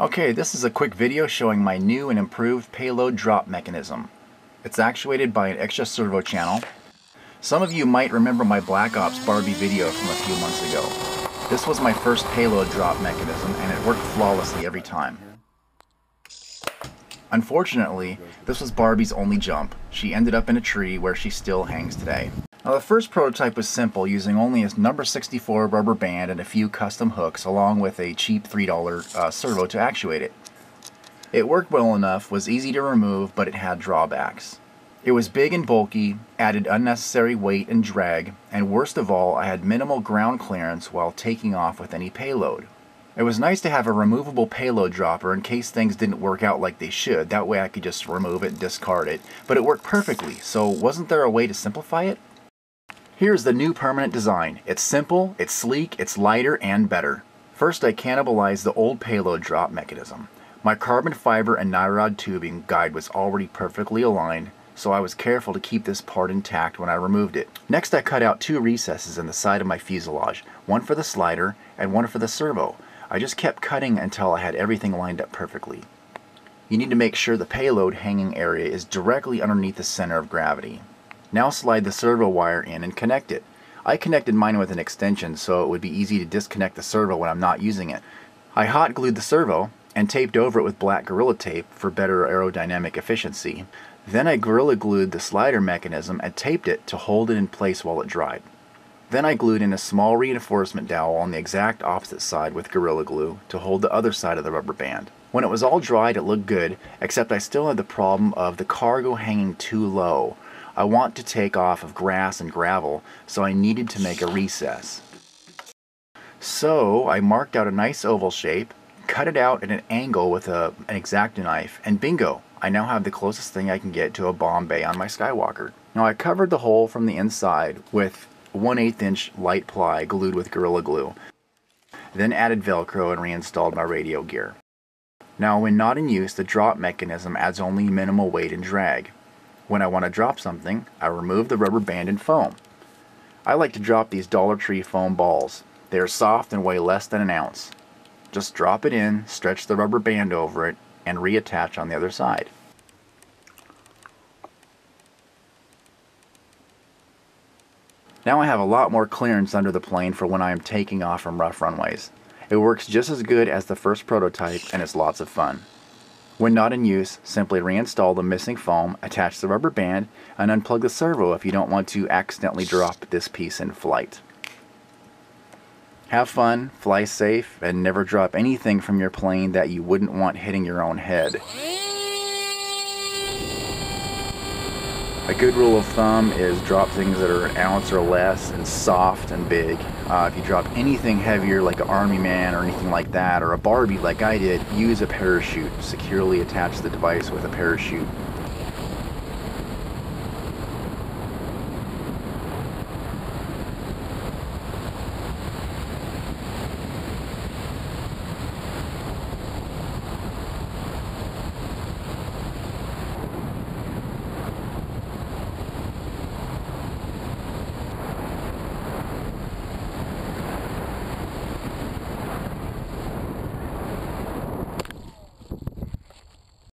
Okay, this is a quick video showing my new and improved payload drop mechanism. It's actuated by an extra servo channel. Some of you might remember my Black Ops Barbie video from a few months ago. This was my first payload drop mechanism and it worked flawlessly every time. Unfortunately, this was Barbie's only jump. She ended up in a tree where she still hangs today. Now the first prototype was simple, using only a number 64 rubber band and a few custom hooks, along with a cheap $3 uh, servo to actuate it. It worked well enough, was easy to remove, but it had drawbacks. It was big and bulky, added unnecessary weight and drag, and worst of all, I had minimal ground clearance while taking off with any payload. It was nice to have a removable payload dropper in case things didn't work out like they should, that way I could just remove it and discard it, but it worked perfectly, so wasn't there a way to simplify it? Here's the new permanent design. It's simple, it's sleek, it's lighter, and better. First I cannibalized the old payload drop mechanism. My carbon fiber and nylon tubing guide was already perfectly aligned, so I was careful to keep this part intact when I removed it. Next I cut out two recesses in the side of my fuselage, one for the slider and one for the servo. I just kept cutting until I had everything lined up perfectly. You need to make sure the payload hanging area is directly underneath the center of gravity. Now slide the servo wire in and connect it. I connected mine with an extension so it would be easy to disconnect the servo when I'm not using it. I hot glued the servo and taped over it with black Gorilla Tape for better aerodynamic efficiency. Then I Gorilla glued the slider mechanism and taped it to hold it in place while it dried. Then I glued in a small reinforcement dowel on the exact opposite side with Gorilla Glue to hold the other side of the rubber band. When it was all dried it looked good, except I still had the problem of the cargo hanging too low. I want to take off of grass and gravel, so I needed to make a recess. So I marked out a nice oval shape, cut it out at an angle with a, an X-Acto knife, and bingo, I now have the closest thing I can get to a bomb bay on my Skywalker. Now I covered the hole from the inside with 1 8 inch light ply glued with Gorilla Glue, then added Velcro and reinstalled my radio gear. Now when not in use, the drop mechanism adds only minimal weight and drag. When I want to drop something, I remove the rubber band and foam. I like to drop these Dollar Tree foam balls. They are soft and weigh less than an ounce. Just drop it in, stretch the rubber band over it, and reattach on the other side. Now I have a lot more clearance under the plane for when I am taking off from rough runways. It works just as good as the first prototype and it's lots of fun. When not in use, simply reinstall the missing foam, attach the rubber band, and unplug the servo if you don't want to accidentally drop this piece in flight. Have fun, fly safe, and never drop anything from your plane that you wouldn't want hitting your own head. A good rule of thumb is drop things that are an ounce or less and soft and big. Uh, if you drop anything heavier like an army man or anything like that or a Barbie like I did, use a parachute. Securely attach the device with a parachute